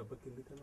από την ήταν.